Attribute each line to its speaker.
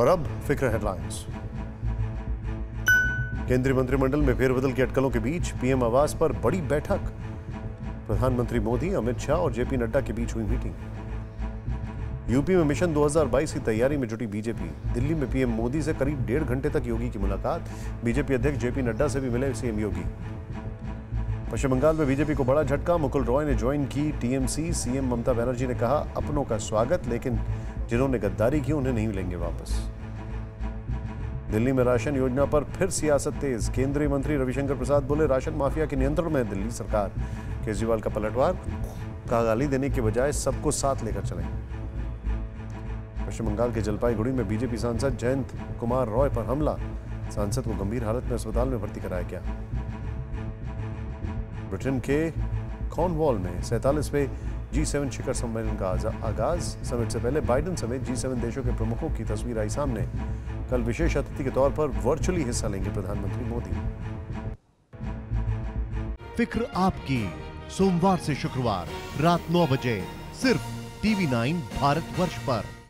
Speaker 1: और अब फ़िक्र हेडलाइंस केंद्रीय मंत्रिमंडल में फेरबदल की अटकलों के बीच पीएम आवास पर बड़ी बैठक. प्रधानमंत्री मोदी, अमित शाह और जेपी नड्डा के बीच हुई मीटिंग. यूपी में मिशन 2022 की तैयारी में जुटी बीजेपी. दिल्ली में पीएम मोदी से करीब डेढ़ घंटे तक योगी की मुलाकात. बीजेपी अध्यक्ष जेपी नड्डा से भी मिले सीएम योगी. पश्चिम बंगाल में बीजेपी को बड़ा झटका, मुकुल रॉय ने ज्वाइन की टीएमसी. सीएम ममता बनर्जी ने कहा, अपनों का स्वागत, लेकिन जिन्होंने गद्दारी की, उन्हें नहीं मिलेंगे वापस. दिल्ली में राशन योजना पर फिर सियासत तेज। केंद्रीय मंत्री रविशंकर प्रसाद बोले, राशन माफिया के नियंत्रण में दिल्ली सरकार। केजरीवाल का पलटवार कहा गाली देने के बजाय सबको साथ लेकर चले। पश्चिम बंगाल के जलपाईगुड़ी में बीजेपी सांसद जयंत कुमार रॉय पर हमला। सांसद को गंभीर हालत में अस्पताल में भर्ती कराया गया। ब्रिटेन के कॉर्नवॉल में सैतालीसवें जी सेवन शिखर सम्मेलन का आगाज़। समिट से पहले बाइडन समेत जी सेवन देशों के प्रमुखों की तस्वीर आई सामने। कल विशेष अतिथि के तौर पर वर्चुअली हिस्सा लेंगे प्रधानमंत्री मोदी।
Speaker 2: फ़िक्र आपकी। सोमवार से शुक्रवार रात नौ बजे सिर्फ़ टीवी नाइन भारत वर्ष पर।